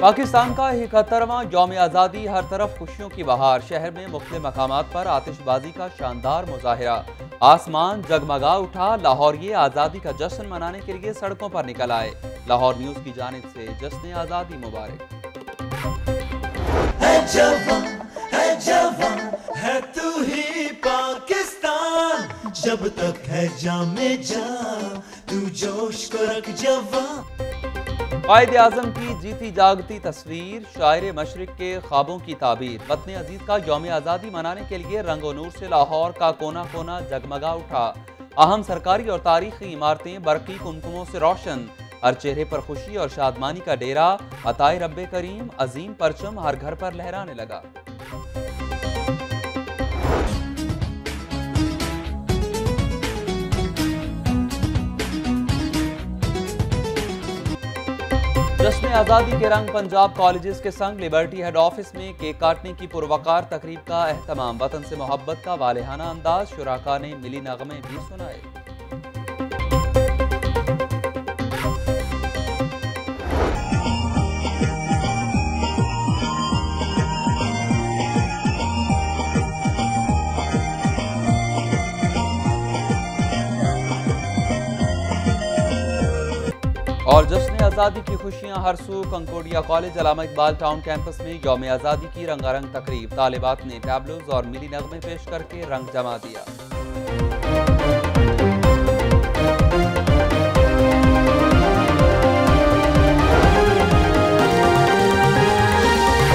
پاکستان کا اکہترواں یوم آزادی ہر طرف خوشیوں کی بہار، شہر میں مختلف مقامات پر آتش بازی کا شاندار مظاہرہ۔ آسمان جگمگا اٹھا، لاہور یہ آزادی کا جشن منانے کے لیے سڑکوں پر نکل آئے۔ لاہور نیوز کی جانب سے جشن آزادی مبارک۔ ہے جوان ہے جوان، ہے تو ہی پاکستان۔ جب تک ہے جام جان، تو جوش کو رکھ جوان۔ قائد اعظم کی جیتی جاگتی تصویر، شاعر مشرق کے خوابوں کی تعبیر۔ وطن عزیز کا یوم آزادی منانے کے لیے رنگ و نور سے لاہور کا کونا کونا جگمگا اٹھا۔ اہم سرکاری اور تاریخی عمارتیں برقی کمکموں سے روشن۔ ہر چہرے پر خوشی اور شادمانی کا ڈیرا عطائے رب کریم، عظیم پرچم ہر گھر پر لہرانے لگا۔ جشن آزادی کے رنگ پنجاب کالجز کے سنگ لیبرٹی ہیڈ آفس میں کیک کاٹنے کی پروقار تقریب کا اہتمام۔ وطن سے محبت کا والہانہ انداز شراکا نے ملی نغمے بھی سنائے۔ اور جشن آزادی کی خوشیاں ہر سو کنکوڈیا کالج علامہ اقبال ٹاؤن کیمپس میں یوم آزادی کی رنگا رنگ تقریب، طالبات نے ٹیبلوز اور ملی نغمے پیش کر کے رنگ جما دیا۔